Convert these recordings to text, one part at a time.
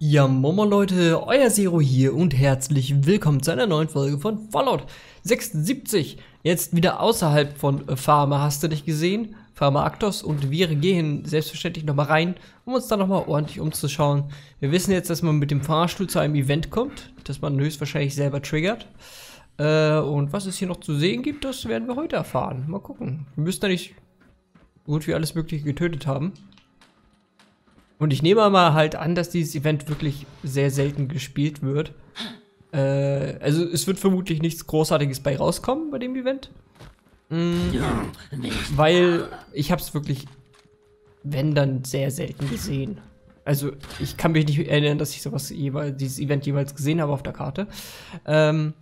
Ja, Momo Leute, euer Zero hier und herzlich willkommen zu einer neuen Folge von Fallout 76. Jetzt wieder außerhalb von Pharma, hast du nicht gesehen? Pharma Actos und wir gehen selbstverständlich nochmal rein, um uns da nochmal ordentlich umzuschauen. Wir wissen jetzt, dass man mit dem Fahrstuhl zu einem Event kommt, das man höchstwahrscheinlich selber triggert. Äh, und was es hier noch zu sehen gibt, das werden wir heute erfahren. Mal gucken. Wir müssen da nicht gut wie alles Mögliche getötet haben. Und ich nehme mal halt an, dass dieses Event wirklich sehr selten gespielt wird. Äh, also es wird vermutlich nichts Großartiges bei rauskommen bei dem Event. Mhm, weil ich habe es wirklich, wenn dann, sehr selten gesehen. Also ich kann mich nicht erinnern, dass ich sowas jeweils, dieses Event jeweils gesehen habe auf der Karte. Ähm,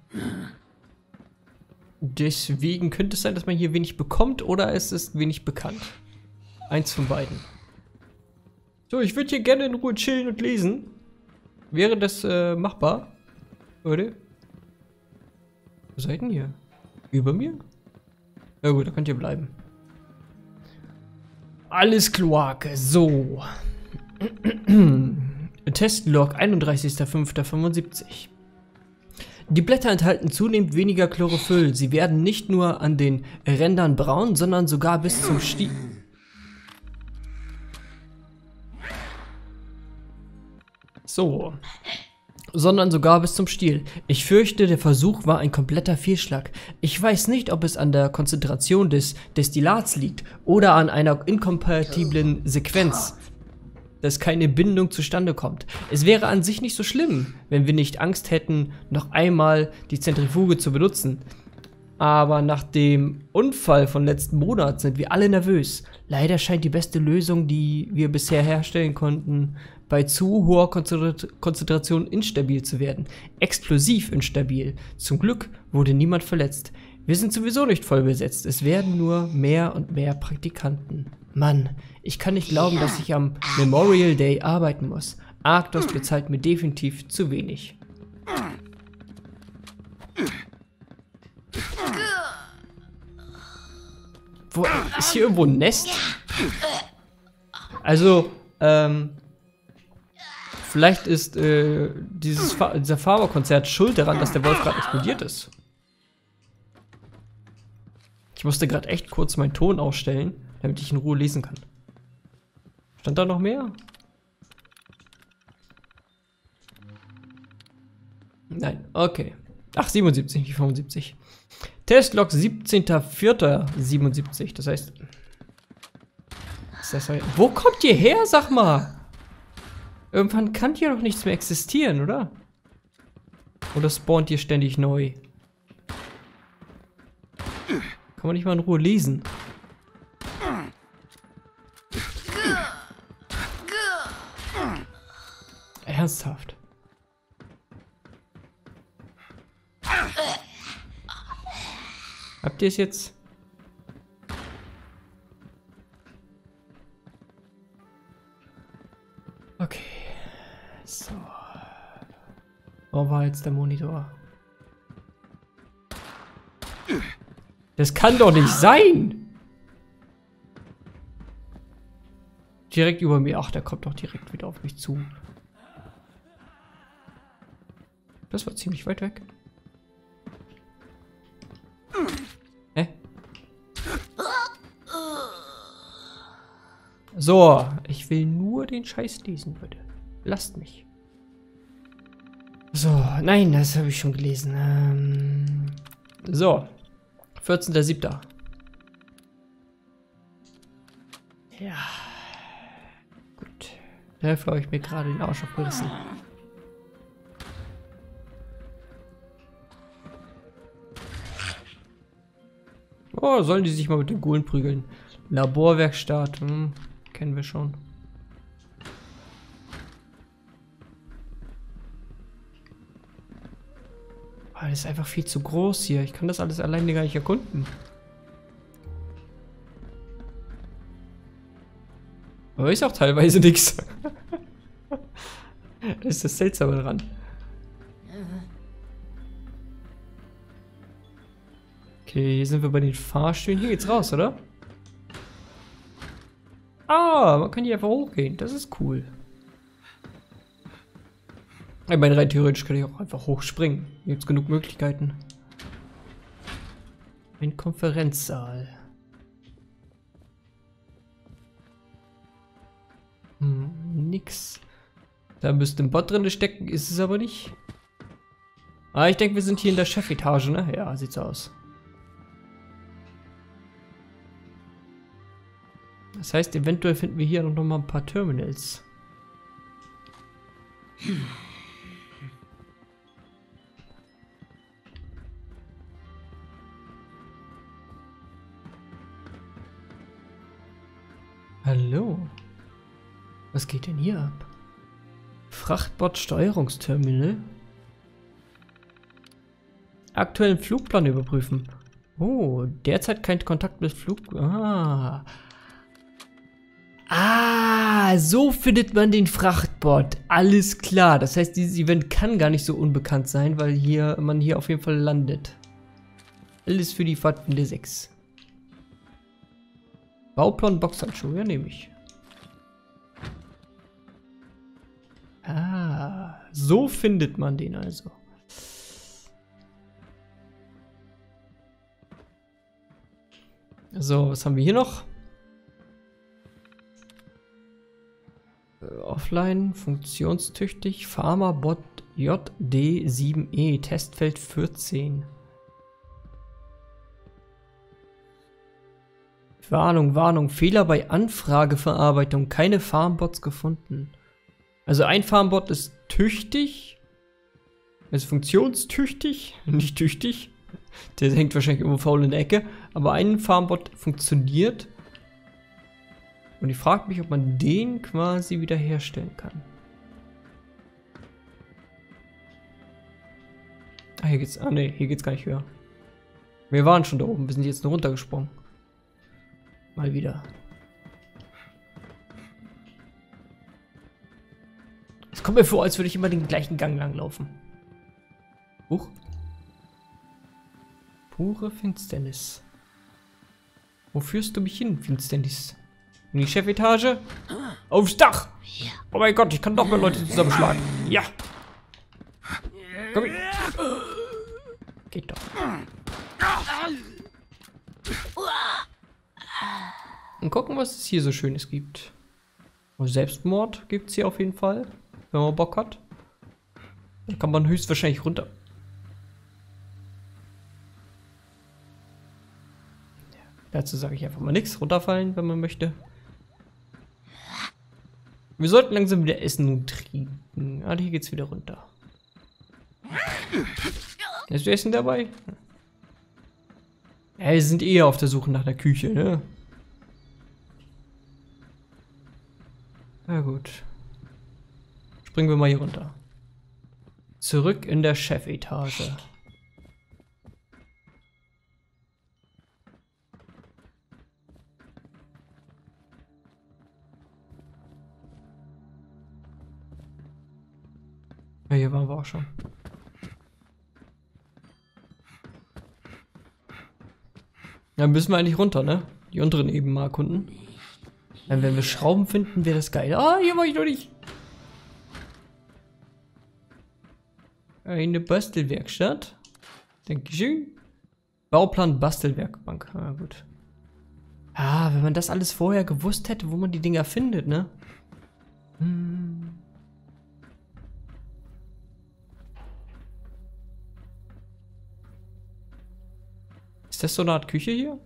deswegen könnte es sein, dass man hier wenig bekommt oder es ist wenig bekannt. Eins von beiden. So, ich würde hier gerne in Ruhe chillen und lesen. Wäre das äh, machbar? Oder? Wo seid ihr hier? Über mir? Ja gut, da könnt ihr bleiben. Alles Kloake, so. Testlog 31.05.75 Die Blätter enthalten zunehmend weniger Chlorophyll. Sie werden nicht nur an den Rändern braun, sondern sogar bis zum Stiel... So. Sondern sogar bis zum Stiel. Ich fürchte, der Versuch war ein kompletter Fehlschlag. Ich weiß nicht, ob es an der Konzentration des Destillats liegt oder an einer inkompatiblen Sequenz, dass keine Bindung zustande kommt. Es wäre an sich nicht so schlimm, wenn wir nicht Angst hätten, noch einmal die Zentrifuge zu benutzen. Aber nach dem Unfall von letzten Monat sind wir alle nervös. Leider scheint die beste Lösung, die wir bisher herstellen konnten, bei zu hoher Konzentration instabil zu werden. Explosiv instabil. Zum Glück wurde niemand verletzt. Wir sind sowieso nicht voll besetzt. Es werden nur mehr und mehr Praktikanten. Mann, ich kann nicht glauben, dass ich am Memorial Day arbeiten muss. Arctos bezahlt mir definitiv zu wenig. Wo, ist hier irgendwo ein Nest? Also, ähm, vielleicht ist äh, dieses dieser Farmerkonzert schuld daran, dass der Wolf gerade explodiert ist. Ich musste gerade echt kurz meinen Ton ausstellen, damit ich in Ruhe lesen kann. Stand da noch mehr? Nein, okay. Ach, 77, nicht 75. Testlog 17.04.77. Das heißt. Das heißt. Wo kommt ihr her, sag mal? Irgendwann kann hier doch nichts mehr existieren, oder? Oder spawnt ihr ständig neu? Kann man nicht mal in Ruhe lesen? Ernsthaft? Habt ihr es jetzt? Wo war jetzt der Monitor? Das kann doch nicht sein! Direkt über mir. Ach, der kommt doch direkt wieder auf mich zu. Das war ziemlich weit weg. So, ich will nur den Scheiß lesen, bitte. Lasst mich. Nein, das habe ich schon gelesen. Ähm, so, 14.07. Ja. Gut. Dafür habe ich mir gerade den Arsch aufgerissen. Oh, sollen die sich mal mit den Gulen prügeln? Laborwerkstatt. Hm. Kennen wir schon. Oh, das ist einfach viel zu groß hier. Ich kann das alles alleine gar nicht erkunden. Aber ist auch teilweise nichts. Das ist das Seltsame dran. Okay, hier sind wir bei den Fahrstühlen. Hier geht's raus, oder? Ah, man kann hier einfach hochgehen. Das ist cool. Ich meine, rein theoretisch könnte ich auch einfach hochspringen. Hier gibt es genug Möglichkeiten. Ein Konferenzsaal. Hm, nix. Da müsste ein Bot drin stecken, ist es aber nicht. Ah, ich denke, wir sind hier in der Chefetage, ne? Ja, sieht so aus. Das heißt, eventuell finden wir hier noch mal ein paar Terminals. Hallo? Was geht denn hier ab? Frachtbot-Steuerungsterminal? Aktuellen Flugplan überprüfen. Oh, derzeit kein Kontakt mit Flug... Ah. Ah, so findet man den Frachtbot. Alles klar. Das heißt, dieses Event kann gar nicht so unbekannt sein, weil hier man hier auf jeden Fall landet. Alles für die Fahrtwinde 6. Bauplan Boxhandschuh, ja nehme ich. Ah, so findet man den also. So, was haben wir hier noch? Äh, offline, funktionstüchtig, Pharmabot JD7E, Testfeld 14. Warnung, Warnung, Fehler bei Anfrageverarbeitung, keine Farmbots gefunden. Also ein Farmbot ist tüchtig, ist funktionstüchtig, nicht tüchtig. Der hängt wahrscheinlich irgendwo faul in der Ecke, aber ein Farmbot funktioniert. Und ich frage mich, ob man den quasi wiederherstellen kann. Ah, hier geht's. Ah, ne, hier geht's gar nicht höher. Wir waren schon da oben, wir sind jetzt nur runtergesprungen. Mal wieder. Es kommt mir vor, als würde ich immer den gleichen Gang langlaufen. Huch. Pure Finsternis. Wo führst du mich hin, Finsternis? In die Chefetage? Aufs Dach! Oh mein Gott, ich kann doch mehr Leute zusammenschlagen. Ja! Komm hin. Geht doch. Und gucken, was es hier so Schönes gibt. Selbstmord gibt es hier auf jeden Fall, wenn man Bock hat. Da kann man höchstwahrscheinlich runter. Dazu sage ich einfach mal nichts. Runterfallen, wenn man möchte. Wir sollten langsam wieder essen und trinken. Ah, hier geht's wieder runter. Ist du Essen dabei? Ja, wir sind eher auf der Suche nach der Küche, ne? Na gut. Springen wir mal hier runter. Zurück in der Chefetage. Ja, hier waren wir auch schon. Ja, müssen wir eigentlich runter, ne? Die unteren eben mal erkunden. Dann, wenn wir Schrauben finden, wäre das geil. Ah, hier war ich noch nicht. Eine Bastelwerkstatt. Dankeschön. Bauplan Bastelwerkbank. Ah, gut. Ah, wenn man das alles vorher gewusst hätte, wo man die Dinger findet, ne? Hm. Ist das so eine Art Küche hier?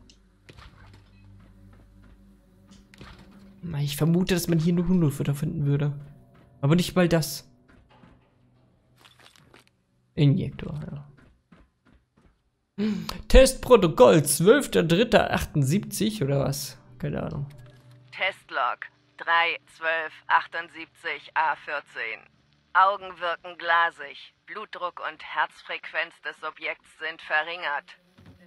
Ich vermute, dass man hier nur Hundefutter finden würde. Aber nicht mal das. Injektor, ja. Testprotokoll 12.03.78 oder was? Keine Ahnung. Testlog 31278 A14. Augen wirken glasig. Blutdruck und Herzfrequenz des Objekts sind verringert.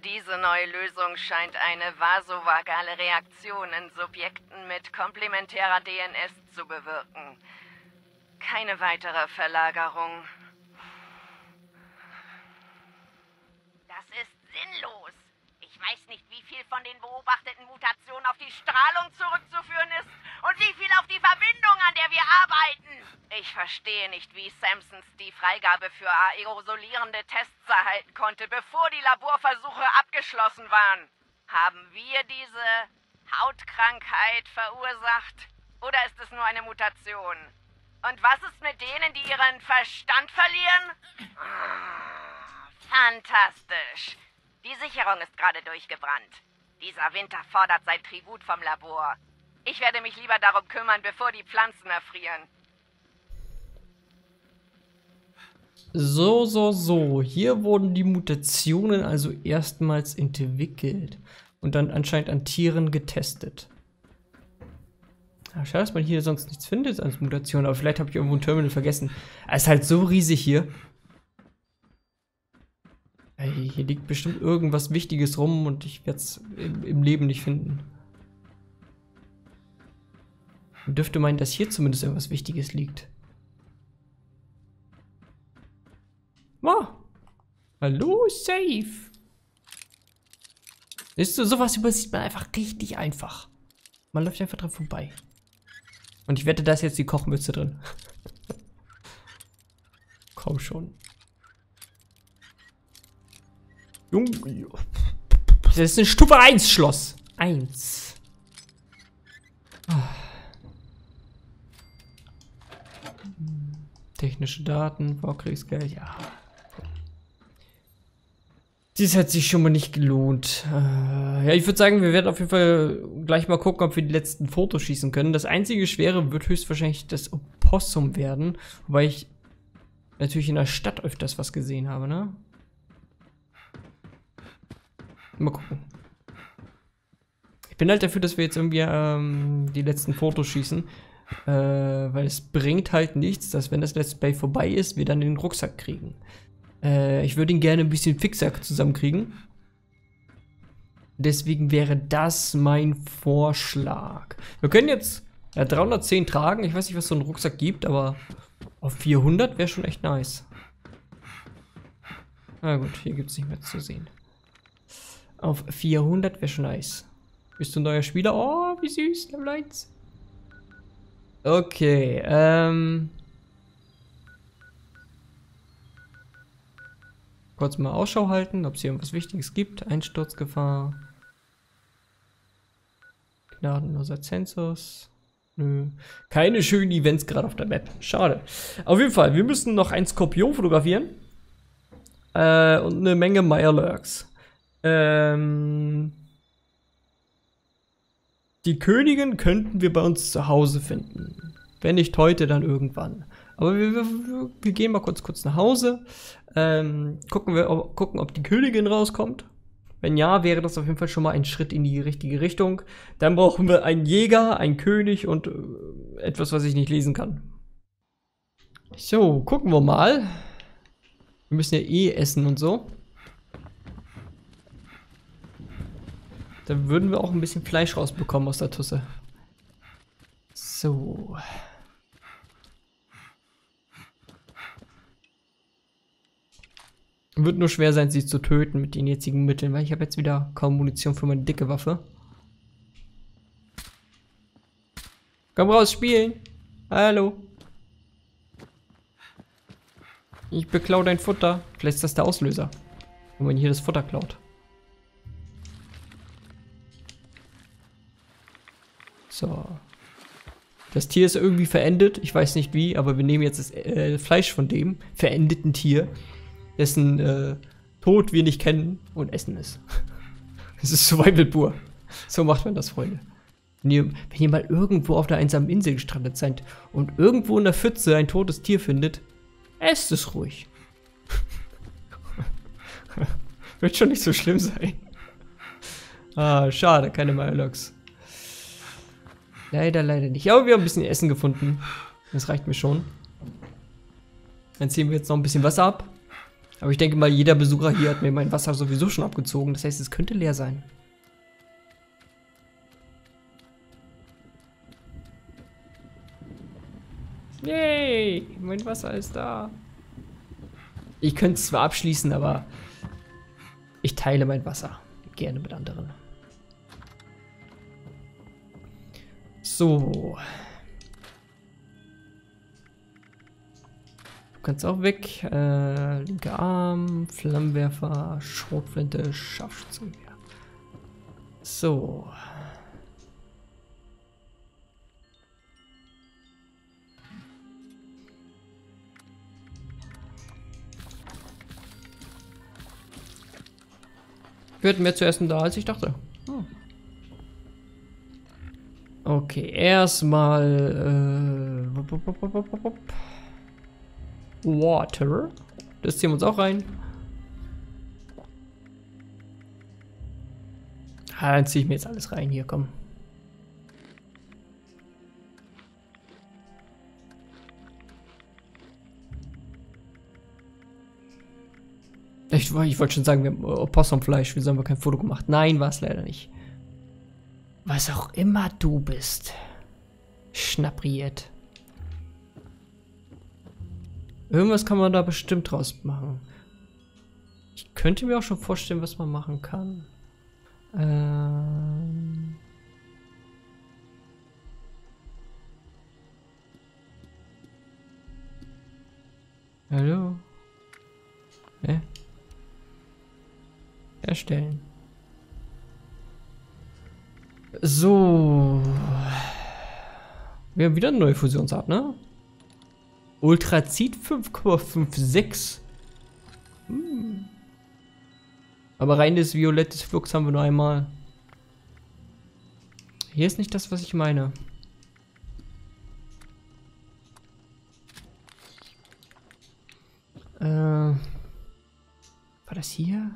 Diese neue Lösung scheint eine vasovagale Reaktion in Subjekten mit komplementärer DNS zu bewirken. Keine weitere Verlagerung. Das ist sinnlos. Ich weiß nicht, wie viel viel von den beobachteten Mutationen auf die Strahlung zurückzuführen ist und wie viel auf die Verbindung, an der wir arbeiten. Ich verstehe nicht, wie Samsons die Freigabe für aerosolierende Tests erhalten konnte, bevor die Laborversuche abgeschlossen waren. Haben wir diese Hautkrankheit verursacht? Oder ist es nur eine Mutation? Und was ist mit denen, die ihren Verstand verlieren? Ah, fantastisch. Die Sicherung ist gerade durchgebrannt. Dieser Winter fordert sein Tribut vom Labor. Ich werde mich lieber darum kümmern, bevor die Pflanzen erfrieren. So, so, so. Hier wurden die Mutationen also erstmals entwickelt und dann anscheinend an Tieren getestet. Ja, schade, dass man hier sonst nichts findet als Mutation, aber vielleicht habe ich irgendwo ein Terminal vergessen. Es ist halt so riesig hier. Ey, hier liegt bestimmt irgendwas Wichtiges rum und ich werde es im, im, Leben nicht finden. Man dürfte meinen, dass hier zumindest irgendwas Wichtiges liegt. Oh. Hallo, safe. Ist so, sowas übersieht man einfach richtig einfach. Man läuft einfach dran vorbei. Und ich wette, da ist jetzt die Kochmütze drin. Komm schon. Das ist ein Stufe 1 Schloss. 1. Technische Daten, Vorkriegsgeld, ja. Dies hat sich schon mal nicht gelohnt. Äh, ja, ich würde sagen, wir werden auf jeden Fall gleich mal gucken, ob wir die letzten Fotos schießen können. Das einzige Schwere wird höchstwahrscheinlich das Opossum werden. Wobei ich natürlich in der Stadt öfters was gesehen habe, ne? Mal gucken. Ich bin halt dafür, dass wir jetzt irgendwie ähm, die letzten Fotos schießen. Äh, weil es bringt halt nichts, dass wenn das Let's Play vorbei ist, wir dann den Rucksack kriegen. Äh, ich würde ihn gerne ein bisschen fixer zusammenkriegen. Deswegen wäre das mein Vorschlag. Wir können jetzt ja, 310 tragen. Ich weiß nicht, was so ein Rucksack gibt, aber auf 400 wäre schon echt nice. Na gut, hier gibt es nicht mehr zu sehen. Auf 400 wäre schon nice. Bist du ein neuer Spieler? Oh, wie süß, Level 1. Okay, ähm... Kurz mal Ausschau halten, ob es hier irgendwas Wichtiges gibt. Einsturzgefahr. Gnadenloser Zensus. Nö. Keine schönen Events gerade auf der Map. Schade. Auf jeden Fall, wir müssen noch ein Skorpion fotografieren. Äh, und eine Menge Mirelurks. Ähm, die Königin könnten wir bei uns zu Hause finden. Wenn nicht heute, dann irgendwann. Aber wir, wir, wir gehen mal kurz kurz nach Hause. Ähm, gucken wir, ob, gucken, ob die Königin rauskommt. Wenn ja, wäre das auf jeden Fall schon mal ein Schritt in die richtige Richtung. Dann brauchen wir einen Jäger, einen König und äh, etwas, was ich nicht lesen kann. So, gucken wir mal. Wir müssen ja eh essen und so. Dann würden wir auch ein bisschen Fleisch rausbekommen aus der Tusse. So. Wird nur schwer sein, sie zu töten mit den jetzigen Mitteln, weil ich habe jetzt wieder kaum Munition für meine dicke Waffe. Komm raus, spielen. Hallo. Ich beklau dein Futter. Vielleicht ist das der Auslöser. Wenn man hier das Futter klaut. So. Das Tier ist irgendwie verendet. Ich weiß nicht wie, aber wir nehmen jetzt das äh, Fleisch von dem verendeten Tier dessen äh, Tod wir nicht kennen und essen es. Es ist Survival pur. So macht man das, Freunde. Wenn ihr, wenn ihr mal irgendwo auf einer einsamen Insel gestrandet seid und irgendwo in der Pfütze ein totes Tier findet, esst es ruhig. Wird schon nicht so schlimm sein. Ah, schade, keine Myrlocks. Leider, leider nicht. Aber wir haben ein bisschen Essen gefunden. Das reicht mir schon. Dann ziehen wir jetzt noch ein bisschen Wasser ab. Aber ich denke mal, jeder Besucher hier hat mir mein Wasser sowieso schon abgezogen. Das heißt, es könnte leer sein. Yay, mein Wasser ist da. Ich könnte es zwar abschließen, aber ich teile mein Wasser gerne mit anderen. So. Du kannst auch weg. Äh, linker Arm, Flammenwerfer, Schrotflinte, Scharfschützengewehr. So. Wir hatten mehr zu essen da, als ich dachte. Okay, erstmal äh, Water. Das ziehen wir uns auch rein. Ah, dann ziehe ich mir jetzt alles rein hier, komm. Ich, ich wollte schon sagen, wir haben Opossumfleisch, wieso haben wir kein Foto gemacht? Nein, war es leider nicht. Was auch immer du bist. Schnappriert. Irgendwas kann man da bestimmt draus machen. Ich könnte mir auch schon vorstellen, was man machen kann. Ähm... Hallo? Hä? Erstellen. So. Wir haben wieder eine neue Fusionsart, ne? Ultrazid 5,56. Hm. Aber reines violettes Flux haben wir nur einmal. Hier ist nicht das, was ich meine. Äh, war das hier?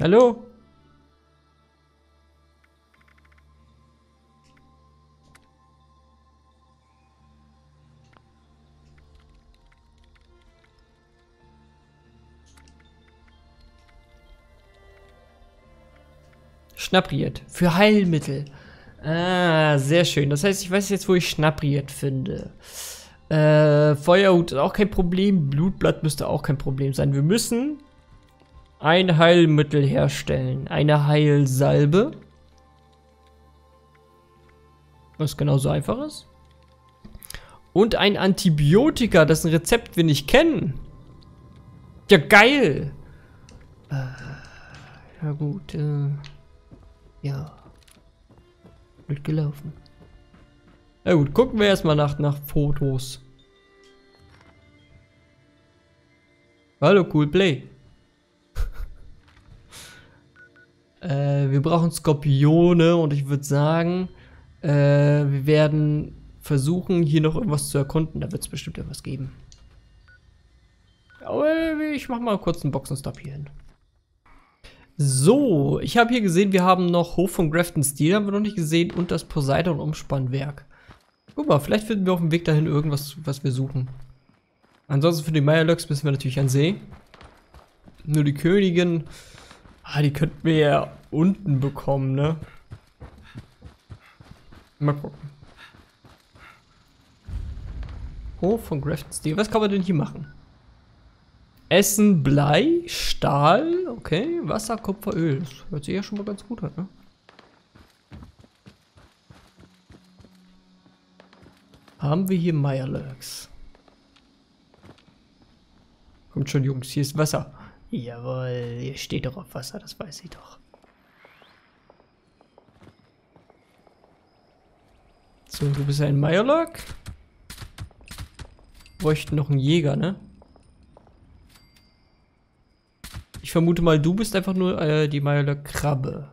Hallo? Schnappriert. Für Heilmittel. Ah, sehr schön. Das heißt, ich weiß jetzt, wo ich Schnappriert finde. Äh, Feuerhut ist auch kein Problem. Blutblatt müsste auch kein Problem sein. Wir müssen ein Heilmittel herstellen. Eine Heilsalbe. Was genauso einfach ist. Und ein Antibiotika, dessen Rezept wir nicht kennen. Ja, geil. Äh, ja gut. Äh, ja. Wird gelaufen. Na gut, gucken wir erstmal nach, nach Fotos. Hallo, cool Play. Äh, wir brauchen Skorpione und ich würde sagen, äh, wir werden versuchen, hier noch irgendwas zu erkunden. Da wird es bestimmt etwas geben. Aber ich mache mal kurz einen Boxenstopp hier hin. So, ich habe hier gesehen, wir haben noch Hof von Grafton Steel, haben wir noch nicht gesehen, und das Poseidon-Umspannwerk. Guck mal, vielleicht finden wir auf dem Weg dahin irgendwas, was wir suchen. Ansonsten für die Meyerlöcks müssen wir natürlich an See. Nur die Königin Ah, die könnten wir ja unten bekommen, ne? Mal gucken. Hof von Grafton Steel. Was kann man denn hier machen? Essen, Blei, Stahl, okay, Wasser, Kupfer, Öl. Das hört sich ja schon mal ganz gut an, ne? Haben wir hier Meyerlurks? Kommt schon, Jungs, hier ist Wasser. Jawohl, ihr steht doch auf Wasser, das weiß ich doch. So, du bist ein Meyerlock. Bräuchten noch einen Jäger, ne? Ich vermute mal, du bist einfach nur äh, die Meyerlock Krabbe.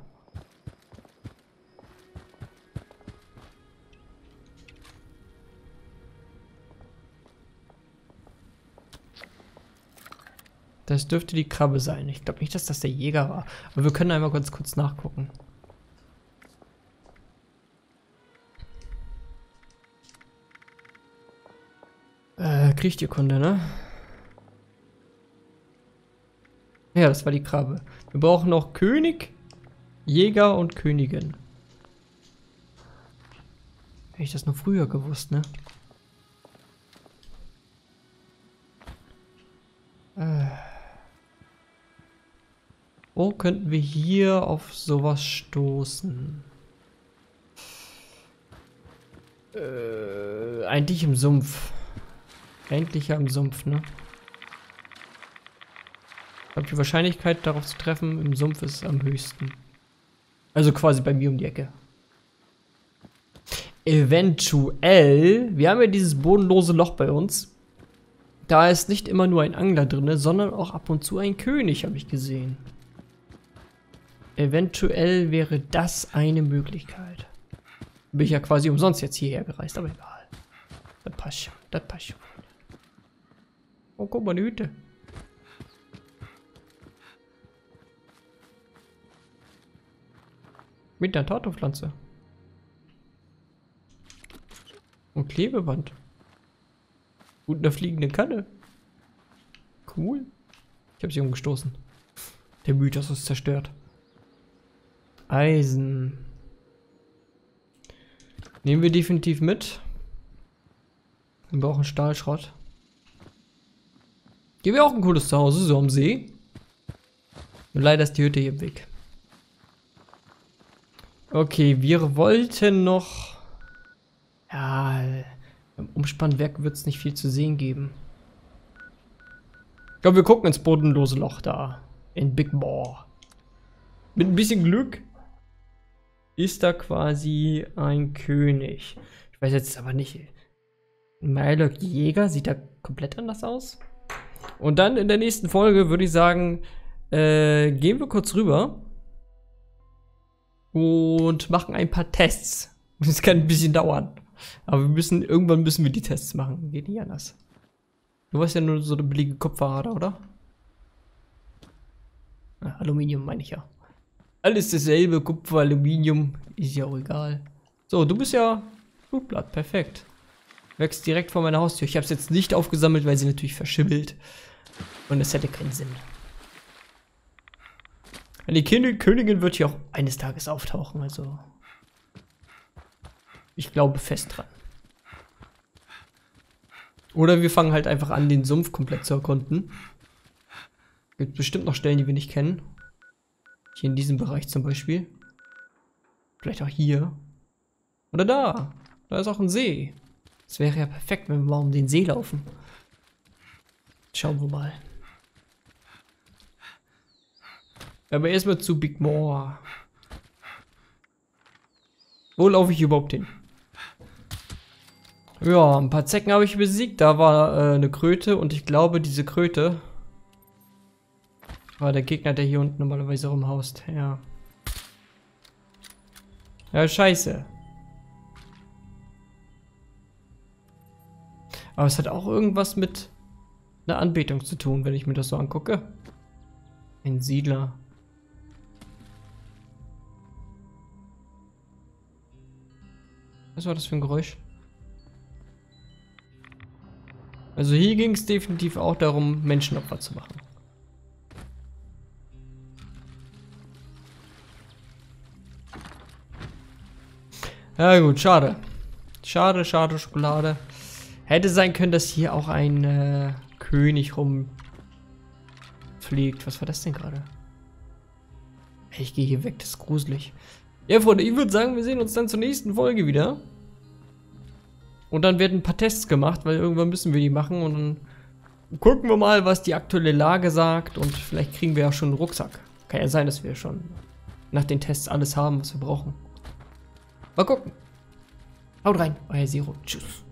Das dürfte die Krabbe sein. Ich glaube nicht, dass das der Jäger war. Aber wir können einmal ganz kurz nachgucken. Äh, Kriechtierkunde, ne? Ja, das war die Krabbe. Wir brauchen noch König, Jäger und Königin. Hätte ich das nur früher gewusst, ne? Äh. Wo könnten wir hier auf sowas stoßen? Äh, eigentlich im Sumpf. Eigentlich ja im Sumpf, ne? Glaube, die Wahrscheinlichkeit darauf zu treffen im Sumpf ist am höchsten. Also quasi bei mir um die Ecke. Eventuell, wir haben ja dieses bodenlose Loch bei uns. Da ist nicht immer nur ein Angler drin, sondern auch ab und zu ein König, habe ich gesehen. Eventuell wäre das eine Möglichkeit. Bin ich ja quasi umsonst jetzt hierher gereist, aber egal. Das passt schon, das passt schon. Oh, guck mal, eine Hütte. Mit einer Tattoo-Pflanze. Und Klebeband. Und einer fliegenden Kanne. Cool. Ich habe sie umgestoßen. Der Mythos ist zerstört. Eisen. Nehmen wir definitiv mit. Wir brauchen Stahlschrott. Hier wäre auch ein cooles Zuhause, so am See. Nur leider ist die Hütte hier im Weg. Okay, wir wollten noch... Ja, im Umspannwerk wird es nicht viel zu sehen geben. Ich glaube, wir gucken ins bodenlose Loch da. In Big Moor. Mit ein bisschen Glück ist da quasi ein König. Ich weiß jetzt aber nicht. Mylok Jäger sieht da komplett anders aus. Und dann in der nächsten Folge würde ich sagen, äh, gehen wir kurz rüber und machen ein paar Tests. Das kann ein bisschen dauern. Aber wir müssen, irgendwann müssen wir die Tests machen. Geht nicht anders. Du weißt ja nur so eine billige Kupferader, oder? Ja, Aluminium meine ich ja. Alles dasselbe, Kupfer, Aluminium, ist ja auch egal. So, du bist ja Blutblatt, perfekt. Wächst direkt vor meiner Haustür. Ich habe es jetzt nicht aufgesammelt, weil sie natürlich verschimmelt. Und es hätte keinen Sinn. Die Königin wird hier auch eines Tages auftauchen, also. Ich glaube fest dran. Oder wir fangen halt einfach an, den Sumpf komplett zu erkunden. Gibt bestimmt noch Stellen, die wir nicht kennen. Hier in diesem Bereich zum Beispiel. Vielleicht auch hier. Oder da. Da ist auch ein See. Das wäre ja perfekt, wenn wir mal um den See laufen. Schauen wir mal. Aber erstmal zu Big Moor. Wo laufe ich überhaupt hin? Ja, ein paar Zecken habe ich besiegt. Da war äh, eine Kröte und ich glaube, diese Kröte war der Gegner, der hier unten normalerweise rumhaust. Ja. Ja, scheiße. Aber es hat auch irgendwas mit einer Anbetung zu tun, wenn ich mir das so angucke. Ein Siedler. Was war das für ein Geräusch? Also hier ging es definitiv auch darum, Menschenopfer zu machen. Ja gut, schade. Schade, schade, Schokolade. Hätte sein können, dass hier auch ein äh, König rumfliegt. Was war das denn gerade? Ich gehe hier weg, das ist gruselig. Ja, Freunde, ich würde sagen, wir sehen uns dann zur nächsten Folge wieder. Und dann werden ein paar Tests gemacht, weil irgendwann müssen wir die machen und dann gucken wir mal, was die aktuelle Lage sagt und vielleicht kriegen wir ja schon einen Rucksack. Kann ja sein, dass wir schon nach den Tests alles haben, was wir brauchen. Mal gucken. Haut rein, euer Zero. Tschüss.